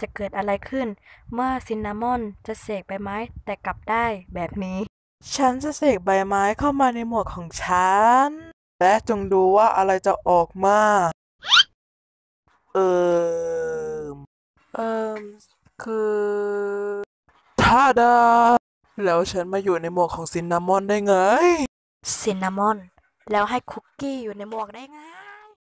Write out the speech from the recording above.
จะเกิดอะไรขึ้น เมื่อซินนามอนจะเสกใบไม้แต่กลับได้แบบนี้ ฉันจะเสกใบไม้เข้ามาในหมวกของฉัน และจงดูว่าอะไรจะออกมา เออเออคือทาดา แล้วฉันมาอยู่ในหมวกของซินนามอนได้ไง ซินนามอน แล้วให้คุกกี้อยู่ในหมวกได้ไง